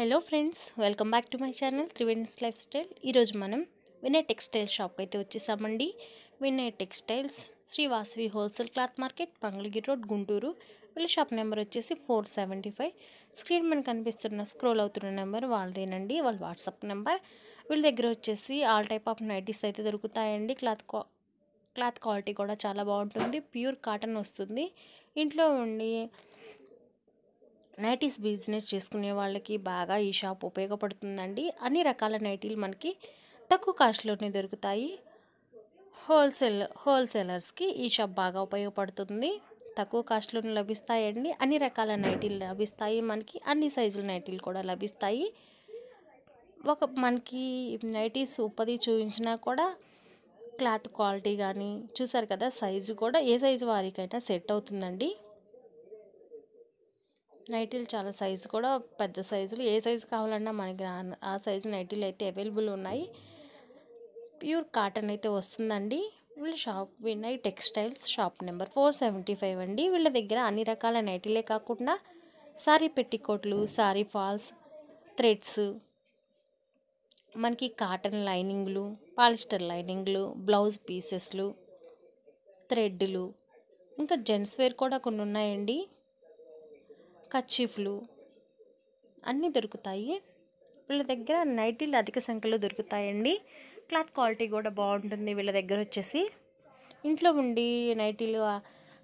Hello friends welcome back to my channel Triveni's lifestyle. ఈరోజు మనం Vinay textile shop అయితే వచ్చేసామండి. Vinay textiles Srivasavi wholesale cloth market Mangalagiri road Guntur. వీళ్ళ shop number వచ్చేసి four seventy five. Screen మీద కనిపిస్తున్న scroll అవుతున్న నెంబర్ వాళ్ళదేనండి. వాళ్ళ వాట్సాప్ నెంబర్. వీళ్ళ దగ్గర వచ్చేసి ఆల్ టైప్ ఆఫ్ నైటీస్ అయితే దొరుకుతాయండి. క్లాత్ క్లాత్ క్వాలిటీ కూడా చాలా బాగుంటుంది. ప్యూర్ కాటన్ వస్తుంది. ఇంట్లో ఉండి నైటీస్ బిజినెస్ చేసుకునే వాళ్ళకి బాగా ఈ షాప్ ఉపయోగపడుతుందండి. అన్ని రకాల నైటీలు మనకి తక్కువ కాస్ట్లోనే దొరుకుతాయి. హోల్సేల్ హోల్సేలర్స్కి ఈ షాప్ బాగా ఉపయోగపడుతుంది. తక్కువ కాస్ట్లోనే లభిస్తాయండి. అన్ని రకాల నైటీలు లభిస్తాయి మనకి. అన్ని సైజుల నైటీలు కూడా లభిస్తాయి. ఒక మనకి నైటీస్ ఉప్పది చూపించినా కూడా క్లాత్ క్వాలిటీ కానీ చూసారు కదా సైజు కూడా ఏ సైజు వారికైనా సెట్ అవుతుందండి. నైటీలు చాలా సైజు కూడా పెద్ద సైజులు. ఏ సైజు కావాలన్నా మనకి ఆ- సైజు నైటీలు అయితే అవైలబుల్ ఉన్నాయి. ప్యూర్ కాటన్ అయితే వస్తుందండి. వీళ్ళ shop Vinay textiles shop number four seventy five అండి. వీళ్ళ దగ్గర అన్ని రకాల నైటీలే కాకుండా సారీ పెట్టికోట్లు సారీ ఫాల్స్ థ్రెడ్స్ మనకి కాటన్ లైనింగ్లు పాలిస్టర్ లైనింగ్లు బ్లౌజ్ పీసెస్లు థ్రెడ్లు ఇంకా జెంట్స్ వేర్ కూడా కొన్ని ఉన్నాయండి. కచ్చీఫ్లు అన్నీ దొరుకుతాయి. వీళ్ళ దగ్గర నైటీలు అధిక సంఖ్యలో దొరుకుతాయండి. క్లాత్ క్వాలిటీ కూడా బాగుంటుంది వీళ్ళ దగ్గర వచ్చేసి. ఇంట్లో ఉండి నైటీలు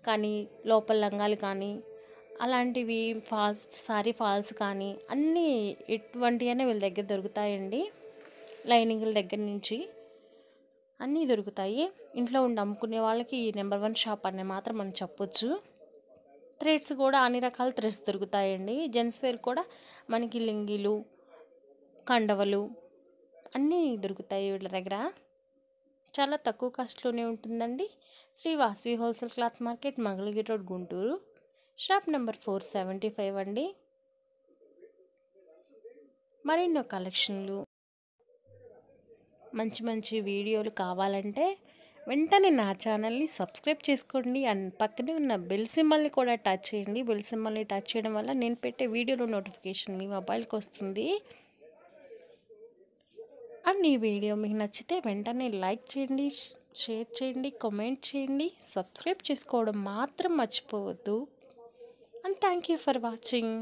కానీ లోపల లంగాలు కానీ అలాంటివి ఫాల్స్ సారీ ఫాల్స్ కానీ అన్నీ ఎటువంటివైనా వీళ్ళ దగ్గర దొరుకుతాయండి. లైనింగ్ల దగ్గర నుంచి అన్నీ దొరుకుతాయి. ఇంట్లో ఉండి అమ్ముకునే వాళ్ళకి ఈ నెంబర్ వన్ షాప్ అనే మాత్రం మనం చెప్పొచ్చు. థ్రెడ్స్ కూడా అన్ని రకాల థ్రెడ్స్ దొరుకుతాయండి. జెంట్స్ వేర్ కూడా మనకి లింగీలు కండవలు అన్నీ దొరుకుతాయి వీళ్ళ దగ్గర. చాలా తక్కువ కాస్ట్లోనే ఉంటుందండి. Shri Vasavi wholesale cloth market Mangalagiri road Guntur. Shop number four seventy five అండి. మరెన్నో కలెక్షన్లు మంచి మంచి వీడియోలు కావాలంటే వెంటనే నా ఛానల్ని సబ్స్క్రైబ్ చేసుకోండి. అండ్ పక్కనే ఉన్న బెల్ సింబల్ని కూడా టచ్ చేయండి. బెల్ సింబల్ని టచ్ చేయడం వల్ల నేను పెట్టే వీడియోలో నోటిఫికేషన్ మీ మొబైల్కి వస్తుంది. అండ్ ఈ వీడియో మీకు నచ్చితే వెంటనే లైక్ చేయండి షేర్ చేయండి కామెంట్ చేయండి. సబ్స్క్రైబ్ చేసుకోవడం మాత్రం మర్చిపోవద్దు. And thank you for watching.